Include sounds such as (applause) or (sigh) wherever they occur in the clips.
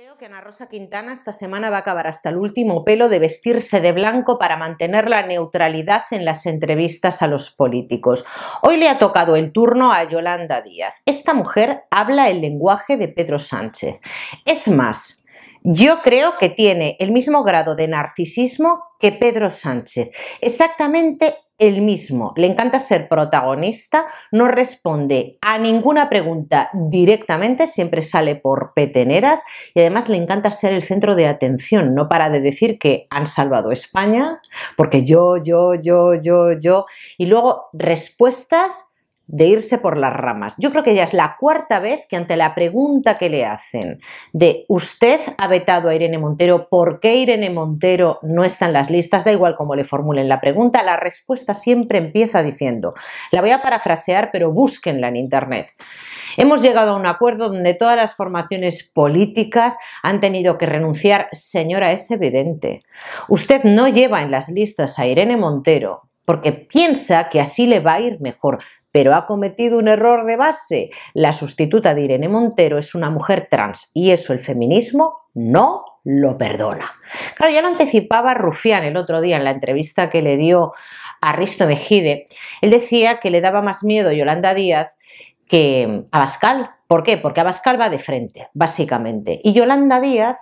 creo que Ana Rosa Quintana esta semana va a acabar hasta el último pelo de vestirse de blanco para mantener la neutralidad en las entrevistas a los políticos. Hoy le ha tocado el turno a Yolanda Díaz. Esta mujer habla el lenguaje de Pedro Sánchez. Es más, yo creo que tiene el mismo grado de narcisismo que Pedro Sánchez. Exactamente el mismo, le encanta ser protagonista, no responde a ninguna pregunta directamente, siempre sale por peteneras y además le encanta ser el centro de atención, no para de decir que han salvado España, porque yo, yo, yo, yo, yo, y luego respuestas de irse por las ramas. Yo creo que ya es la cuarta vez que ante la pregunta que le hacen de usted ha vetado a Irene Montero, ¿por qué Irene Montero no está en las listas? Da igual cómo le formulen la pregunta, la respuesta siempre empieza diciendo, la voy a parafrasear, pero búsquenla en internet. Hemos llegado a un acuerdo donde todas las formaciones políticas han tenido que renunciar. Señora, es evidente. Usted no lleva en las listas a Irene Montero porque piensa que así le va a ir mejor pero ha cometido un error de base. La sustituta de Irene Montero es una mujer trans y eso el feminismo no lo perdona. Claro, ya lo anticipaba Rufián el otro día en la entrevista que le dio a Risto Mejide. Él decía que le daba más miedo Yolanda Díaz que a Bascal. ¿Por qué? Porque Abascal va de frente, básicamente. Y Yolanda Díaz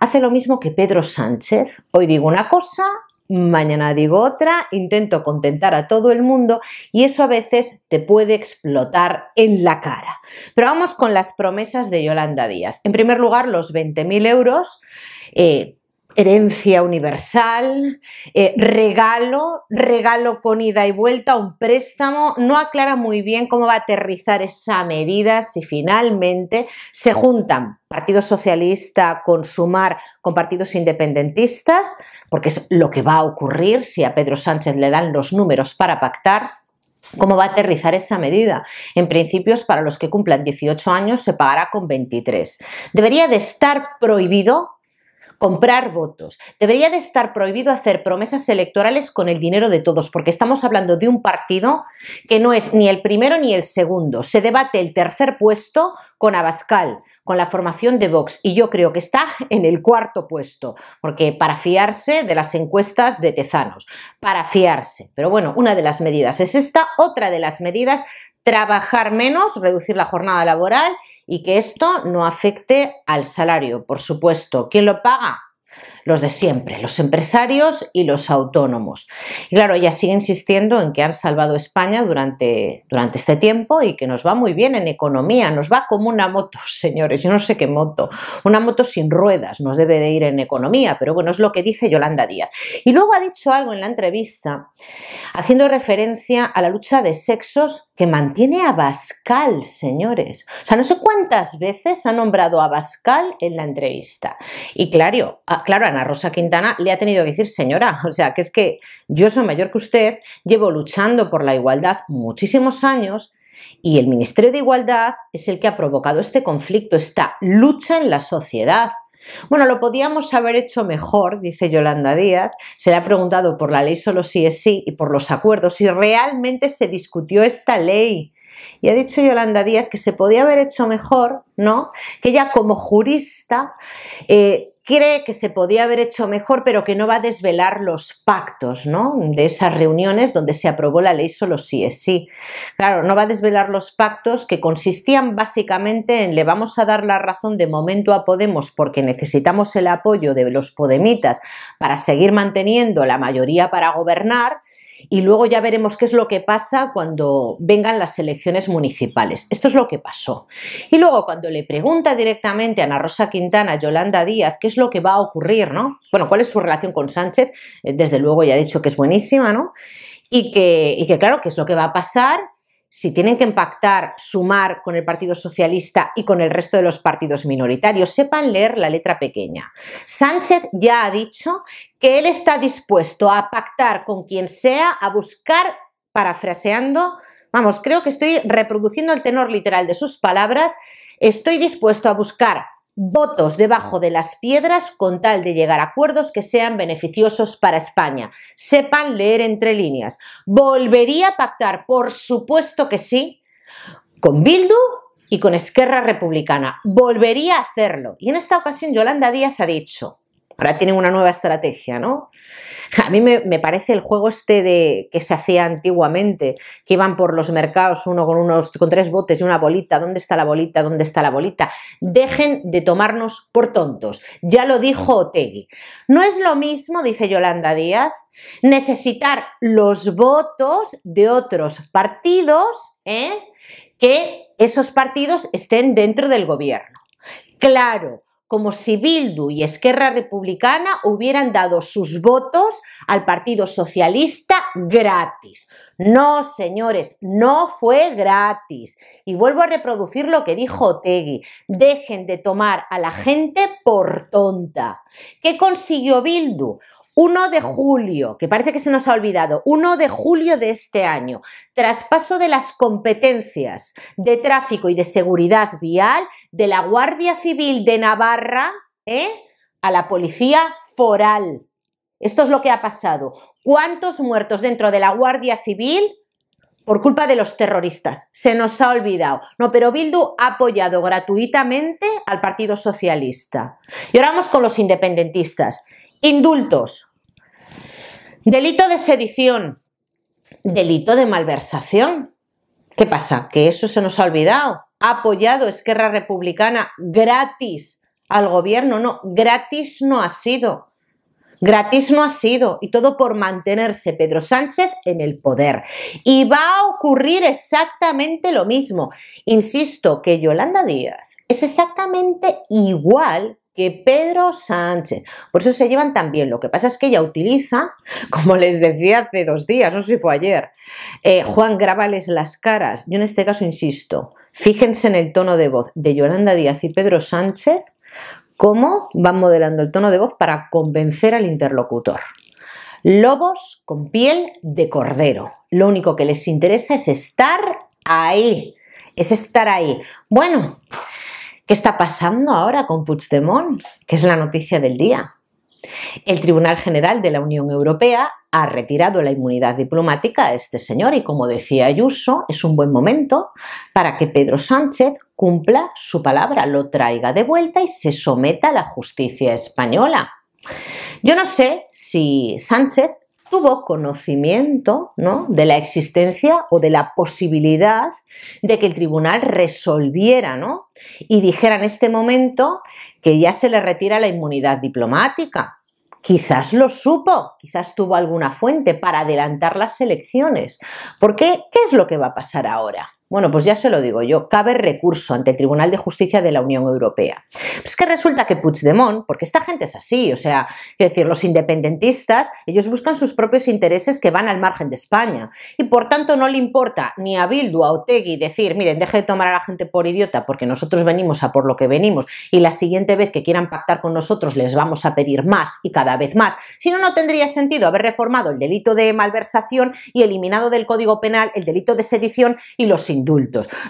hace lo mismo que Pedro Sánchez. Hoy digo una cosa mañana digo otra, intento contentar a todo el mundo y eso a veces te puede explotar en la cara. Pero vamos con las promesas de Yolanda Díaz. En primer lugar, los 20.000 euros. Eh, herencia universal, eh, regalo, regalo con ida y vuelta, un préstamo, no aclara muy bien cómo va a aterrizar esa medida si finalmente se juntan Partido Socialista con Sumar con partidos independentistas, porque es lo que va a ocurrir si a Pedro Sánchez le dan los números para pactar. ¿Cómo va a aterrizar esa medida? En principios, para los que cumplan 18 años se pagará con 23. Debería de estar prohibido comprar votos. Debería de estar prohibido hacer promesas electorales con el dinero de todos, porque estamos hablando de un partido que no es ni el primero ni el segundo. Se debate el tercer puesto con Abascal, con la formación de Vox, y yo creo que está en el cuarto puesto, porque para fiarse de las encuestas de Tezanos, para fiarse. Pero bueno, una de las medidas es esta, otra de las medidas trabajar menos, reducir la jornada laboral y que esto no afecte al salario, por supuesto. ¿Quién lo paga? Los de siempre, los empresarios y los autónomos. Y claro, ella sigue insistiendo en que han salvado España durante, durante este tiempo y que nos va muy bien en economía, nos va como una moto, (laughs) señores, yo no sé qué moto, una moto sin ruedas nos debe de ir en economía, pero bueno, es lo que dice Yolanda Díaz. Y luego ha dicho algo en la entrevista haciendo referencia a la lucha de sexos que mantiene a Bascal, señores. O sea, no sé cuántas veces ha nombrado a Bascal en la entrevista. Y claro, ah, claro, Ana Rosa Quintana le ha tenido que decir, señora, (laughs) o sea, que es que yo soy mayor que usted, llevo luchando por la igualdad muchísimos años y el Ministerio de Igualdad es el que ha provocado este conflicto, esta lucha en la sociedad. Bueno, lo podíamos haber hecho mejor, dice Yolanda Díaz. Se le ha preguntado por la ley solo sí es sí y por los acuerdos, si realmente se discutió esta ley. Y ha dicho Yolanda Díaz que se podía haber hecho mejor, ¿no? Que ella como jurista eh, cree que se podía haber hecho mejor, pero que no va a desvelar los pactos, ¿no? De esas reuniones donde se aprobó la ley solo sí es sí. Claro, no va a desvelar los pactos que consistían básicamente en le vamos a dar la razón de momento a Podemos porque necesitamos el apoyo de los podemitas para seguir manteniendo la mayoría para gobernar y luego ya veremos qué es lo que pasa cuando vengan las elecciones municipales. Esto es lo que pasó. Y luego cuando le pregunta directamente a Ana Rosa Quintana, Yolanda Díaz, qué es lo que va a ocurrir, ¿no? Bueno, cuál es su relación con Sánchez, eh, desde luego ya ha dicho que es buenísima, ¿no? Y que, y que claro, qué es lo que va a pasar si tienen que impactar, sumar con el Partido Socialista y con el resto de los partidos minoritarios, sepan leer la letra pequeña. Sánchez ya ha dicho que él está dispuesto a pactar con quien sea, a buscar, parafraseando, vamos, creo que estoy reproduciendo el tenor literal de sus palabras, estoy dispuesto a buscar votos debajo de las piedras con tal de llegar a acuerdos que sean beneficiosos para España. Sepan leer entre líneas. ¿Volvería a pactar? Por supuesto que sí, con Bildu y con Esquerra Republicana. Volvería a hacerlo. Y en esta ocasión Yolanda Díaz ha dicho, ahora tienen una nueva estrategia, ¿no? A mí me, parece el juego este de que se hacía antiguamente, que iban por los mercados uno con unos con tres botes y una bolita, ¿dónde está la bolita? ¿Dónde está la bolita? Dejen de tomarnos por tontos. Ya lo dijo Otegui. No es lo mismo, dice Yolanda Díaz, necesitar los votos de otros partidos, ¿eh? que esos partidos estén dentro del gobierno. Claro, como si Bildu y Esquerra Republicana hubieran dado sus votos al Partido Socialista gratis. No, señores, no fue gratis. Y vuelvo a reproducir lo que dijo Tegui. Dejen de tomar a la gente por tonta. ¿Qué consiguió Bildu? 1 de julio, que parece que se nos ha olvidado, 1 de julio de este año, traspaso de las competencias de tráfico y de seguridad vial de la Guardia Civil de Navarra ¿eh? a la Policía Foral. Esto es lo que ha pasado. ¿Cuántos muertos dentro de la Guardia Civil por culpa de los terroristas? Se nos ha olvidado. No, pero Bildu ha apoyado gratuitamente al Partido Socialista. Y ahora vamos con los independentistas. Indultos. Delito de sedición. Delito de malversación. ¿Qué pasa? ¿Que eso se nos ha olvidado? ¿Ha apoyado Esquerra Republicana gratis al gobierno? No, gratis no ha sido. Gratis no ha sido y todo por mantenerse Pedro Sánchez en el poder. Y va a ocurrir exactamente lo mismo. Insisto que Yolanda Díaz es exactamente igual que Pedro Sánchez. Por eso se llevan tan bien. Lo que pasa es que ella utiliza, (laughs) como les decía hace dos días, no sé si fue ayer, eh, Juan, grábales las caras. Yo en este caso insisto, fíjense en el tono de voz de Yolanda Díaz y Pedro Sánchez, cómo van modelando el tono de voz para convencer al interlocutor. Lobos con piel de cordero. Lo único que les interesa es estar ahí. Es estar ahí. Bueno, ¿Qué está pasando ahora con Puigdemont? Que es la noticia del día. El Tribunal General de la Unión Europea ha retirado la inmunidad diplomática a este señor y, como decía Ayuso, es un buen momento para que Pedro Sánchez cumpla su palabra, lo traiga de vuelta y se someta a la justicia española. Yo no sé si Sánchez tuvo conocimiento ¿no? de la existencia o de la posibilidad de que el tribunal resolviera ¿no? y dijera en este momento que ya se le retira la inmunidad diplomática. Quizás lo supo, quizás tuvo alguna fuente para adelantar las elecciones. Porque, ¿qué es lo que va a pasar ahora? Bueno, pues ya se lo digo yo, cabe recurso ante el Tribunal de Justicia de la Unión Europea. Es que resulta que Puigdemont, porque esta gente es así, o sea, es decir, los independentistas, ellos buscan sus propios intereses que van al margen de España y por tanto no le importa ni a Bildu, a Otegui decir, miren, deje de tomar a la gente por idiota porque nosotros venimos a por lo que venimos y la siguiente vez que quieran pactar con nosotros les vamos a pedir más y cada vez más. Si no, no tendría sentido haber reformado el delito de malversación y eliminado del Código Penal el delito de sedición y los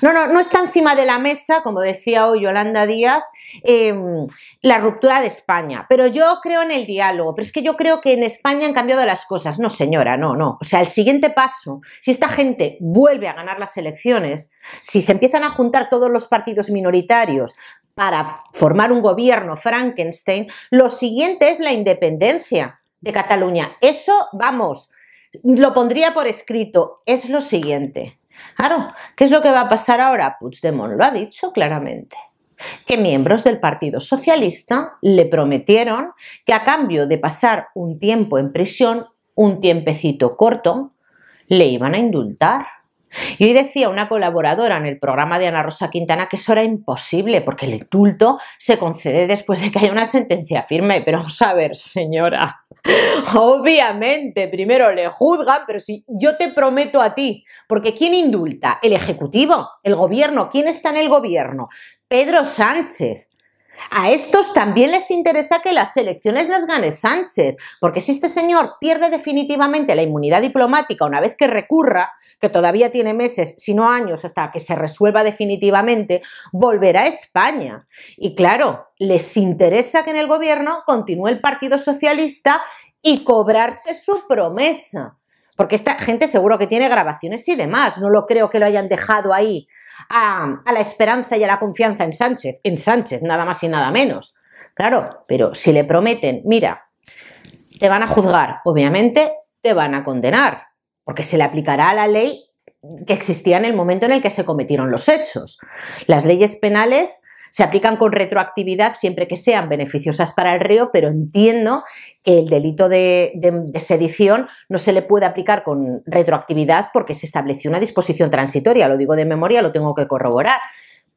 No, no, no está encima de la mesa, como decía hoy Yolanda Díaz, em, la ruptura de España. Pero yo creo en el diálogo, pero es que yo creo que en España han cambiado las cosas. No, señora, no, no. O sea, el siguiente paso, si esta gente vuelve a ganar las elecciones, si se empiezan a juntar todos los partidos minoritarios para formar un gobierno Frankenstein, lo siguiente es la independencia de Cataluña. Eso, vamos, lo pondría por escrito, es lo siguiente. Claro, ¿qué es lo que va a pasar ahora? Puigdemont lo ha dicho claramente que miembros del Partido Socialista le prometieron que a cambio de pasar un tiempo en prisión, un tiempecito corto, le iban a indultar. Y hoy decía una colaboradora en el programa de Ana Rosa Quintana que eso era imposible porque el indulto se concede después de que haya una sentencia firme. Pero vamos a ver, señora, (laughs) obviamente primero le juzgan, pero si yo te prometo a ti, porque ¿quién indulta? El Ejecutivo, el Gobierno. ¿Quién está en el Gobierno? Pedro Sánchez. A estos también les interesa que las elecciones las gane Sánchez, porque si este señor pierde definitivamente la inmunidad diplomática una vez que recurra, que todavía tiene meses, si no años, hasta que se resuelva definitivamente, volverá a España. Y claro, les interesa que en el gobierno continúe el Partido Socialista y cobrarse su promesa. Porque esta gente seguro que tiene grabaciones y demás, no lo creo que lo hayan dejado ahí a, a la esperanza y a la confianza en Sánchez, en Sánchez, nada más y nada menos. Claro, pero si le prometen, mira, te van a juzgar, obviamente te van a condenar, porque se le aplicará la ley que existía en el momento en el que se cometieron los hechos. Las leyes penales se aplican con retroactividad siempre que sean beneficiosas para el reo, pero entiendo que el delito de, sedición no se le puede aplicar con retroactividad porque se estableció una disposición transitoria, lo digo de memoria, lo tengo que corroborar.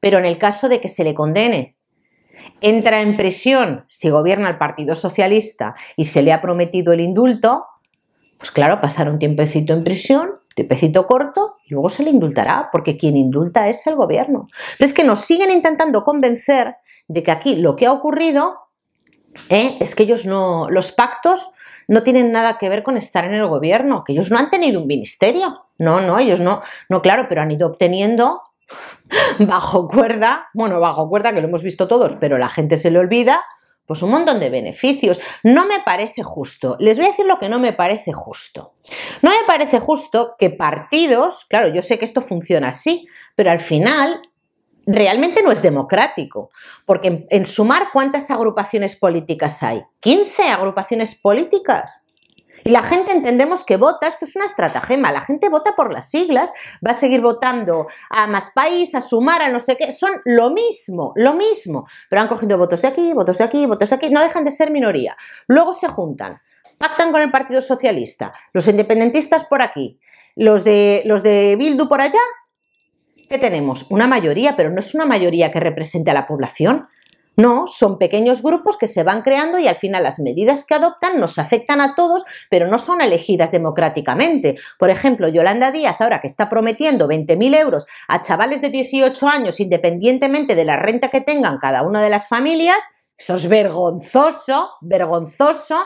Pero en el caso de que se le condene, entra en prisión si gobierna el Partido Socialista y se le ha prometido el indulto, pues claro, pasar un tiempecito en prisión, tiempecito corto, y luego se le indultará, porque quien indulta es el gobierno. Pero es que nos siguen intentando convencer de que aquí lo que ha ocurrido ¿eh? es que ellos no, los pactos no tienen nada que ver con estar en el gobierno, que ellos no han tenido un ministerio. No, no, ellos no, no, claro, pero han ido obteniendo (laughs) bajo cuerda, bueno, bajo cuerda que lo hemos visto todos, pero la gente se le olvida, pues un montón de beneficios. No me parece justo. Les voy a decir lo que no me parece justo. No me parece justo que partidos, claro, yo sé que esto funciona así, pero al final realmente no es democrático, porque en, sumar cuántas agrupaciones políticas hay, 15 agrupaciones políticas. Y la gente entendemos que vota, esto es una estratagema, la gente vota por las siglas, va a seguir votando a más país, a sumar, a no sé qué, son lo mismo, lo mismo, pero han cogido votos de aquí, votos de aquí, votos de aquí, no dejan de ser minoría. Luego se juntan, pactan con el Partido Socialista, los independentistas por aquí, los de, los de Bildu por allá, ¿qué tenemos? Una mayoría, pero no es una mayoría que represente a la población, no, son pequeños grupos que se van creando y al final las medidas que adoptan nos afectan a todos, pero no son elegidas democráticamente. Por ejemplo, Yolanda Díaz, ahora que está prometiendo 20.000 euros a chavales de 18 años, independientemente de la renta que tengan cada una de las familias, esto es vergonzoso, vergonzoso.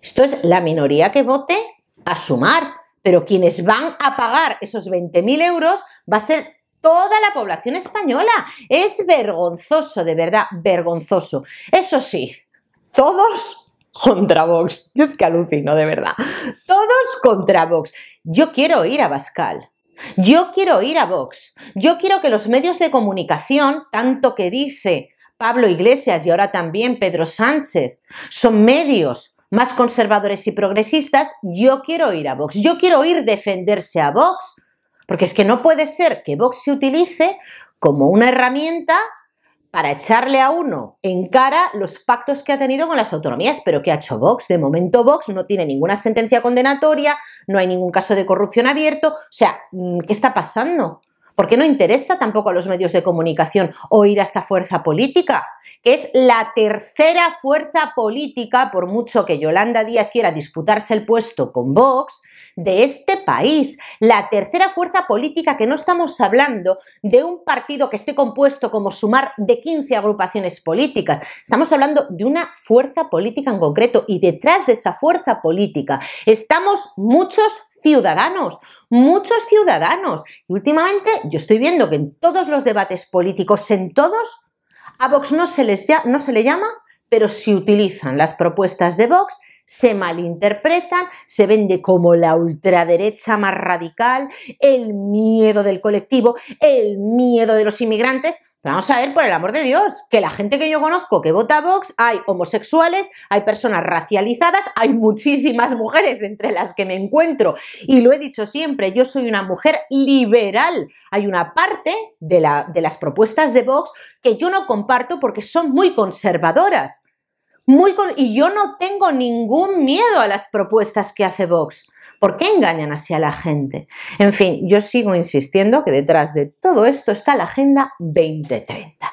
Esto es la minoría que vote a sumar, pero quienes van a pagar esos 20.000 euros va a ser toda la población española. Es vergonzoso, de verdad, vergonzoso. Eso sí, todos contra Vox. Yo es que alucino, de verdad. Todos contra Vox. Yo quiero ir a Bascal. Yo quiero ir a Vox. Yo quiero que los medios de comunicación, tanto que dice Pablo Iglesias y ahora también Pedro Sánchez, son medios más conservadores y progresistas, yo quiero ir a Vox. Yo quiero oír defenderse a Vox porque es que no puede ser que Vox se utilice como una herramienta para echarle a uno en cara los pactos que ha tenido con las autonomías. Pero ¿qué ha hecho Vox? De momento Vox no tiene ninguna sentencia condenatoria, no hay ningún caso de corrupción abierto. O sea, ¿qué está pasando? ¿Por qué no interesa tampoco a los medios de comunicación oír a esta fuerza política? Que es la tercera fuerza política, por mucho que Yolanda Díaz quiera disputarse el puesto con Vox, de este país. La tercera fuerza política que no estamos hablando de un partido que esté compuesto como sumar de 15 agrupaciones políticas. Estamos hablando de una fuerza política en concreto y detrás de esa fuerza política estamos muchos ciudadanos, muchos ciudadanos. Y últimamente yo estoy viendo que en todos los debates políticos, en todos, a Vox no se, les, no se le llama, pero si utilizan las propuestas de Vox se malinterpretan, se vende como la ultraderecha más radical, el miedo del colectivo, el miedo de los inmigrantes. Vamos a ver, por el amor de Dios, que la gente que yo conozco que vota Vox, hay homosexuales, hay personas racializadas, hay muchísimas mujeres entre las que me encuentro. Y lo he dicho siempre, yo soy una mujer liberal. Hay una parte de, la, de las propuestas de Vox que yo no comparto porque son muy conservadoras muy y yo no tengo ningún miedo a las propuestas que hace Vox. ¿Por qué engañan así a la gente? En fin, yo sigo insistiendo que detrás de todo esto está la Agenda 2030.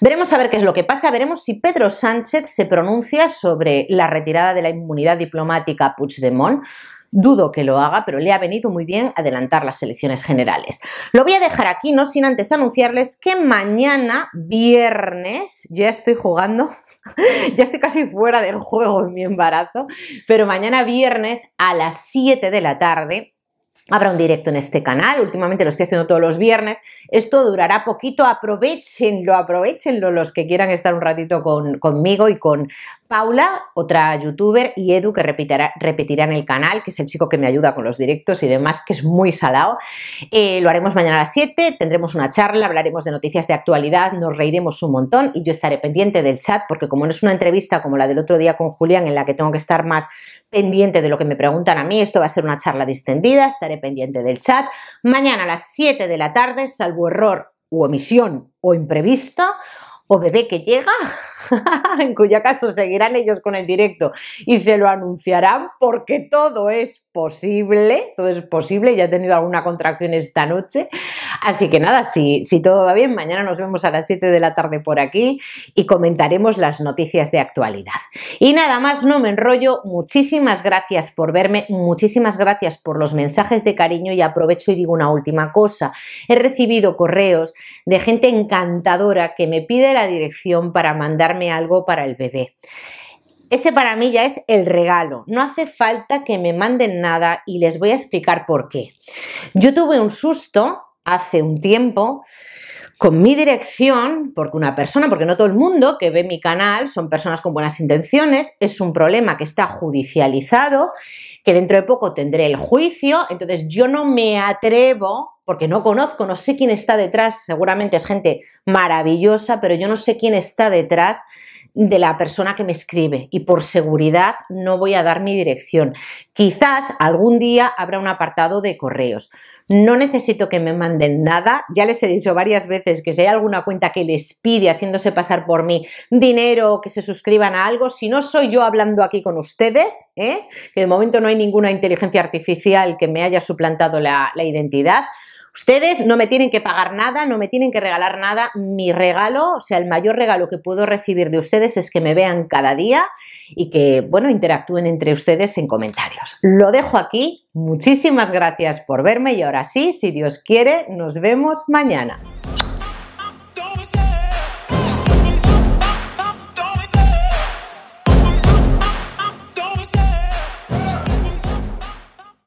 Veremos a ver qué es lo que pasa, veremos si Pedro Sánchez se pronuncia sobre la retirada de la inmunidad diplomática a Puigdemont Dudo que lo haga, pero le ha venido muy bien adelantar las elecciones generales. Lo voy a dejar aquí, no sin antes anunciarles que mañana, viernes, yo ya estoy jugando, (laughs) ya estoy casi fuera del juego en mi embarazo, pero mañana viernes a las 7 de la tarde Habrá un directo en este canal, últimamente lo estoy haciendo todos los viernes. Esto durará poquito, aprovechenlo, aprovechenlo los que quieran estar un ratito conmigo y con Paula, otra youtuber, y Edu, que repetirá, repetirá, en el canal, que es el chico que me ayuda con los directos y demás, que es muy salado. Eh, lo haremos mañana a las 7, tendremos una charla, hablaremos de noticias de actualidad, nos reiremos un montón y yo estaré pendiente del chat, porque como no es una entrevista como la del otro día con Julián, en la que tengo que estar más pendiente de lo que me preguntan a mí, esto va a ser una charla distendida, estaré pendiente del chat. Mañana a las 7 de la tarde, salvo error u omisión o imprevista, o bebé que llega, (laughs) en cuyo caso seguirán ellos con el directo y se lo anunciarán porque todo es posible, todo es posible, ya he tenido alguna contracción esta noche, así que nada, si, si todo va bien, mañana nos vemos a las 7 de la tarde por aquí y comentaremos las noticias de actualidad. Y nada más, no me enrollo, muchísimas gracias por verme, muchísimas gracias por los mensajes de cariño y aprovecho y digo una última cosa, he recibido correos de gente encantadora que me pide la dirección para algo para el bebé. Ese para mí ya es el regalo. No hace falta que me manden nada y les voy a explicar por qué. Yo tuve un susto hace un tiempo con mi dirección, porque una persona, porque no todo el mundo que ve mi canal son personas con buenas intenciones, es un problema que está judicializado, que dentro de poco tendré el juicio, entonces yo no me atrevo, porque no conozco, no sé quién está detrás, seguramente es gente maravillosa, pero yo no sé quién está detrás de la persona que me escribe y por seguridad no voy a dar mi dirección. Quizás algún día habrá un apartado de correos. No necesito que me manden nada. Ya les he dicho varias veces que si hay alguna cuenta que les pide haciéndose pasar por mí dinero, que se suscriban a algo, si no soy yo hablando aquí con ustedes, ¿eh? que de momento no hay ninguna inteligencia artificial que me haya suplantado la, la identidad, Ustedes no me tienen que pagar nada, no me tienen que regalar nada. Mi regalo, o sea, el mayor regalo que puedo recibir de ustedes es que me vean cada día y que, bueno, interactúen entre ustedes en comentarios. Lo dejo aquí. Muchísimas gracias por verme y ahora sí, si Dios quiere, nos vemos mañana.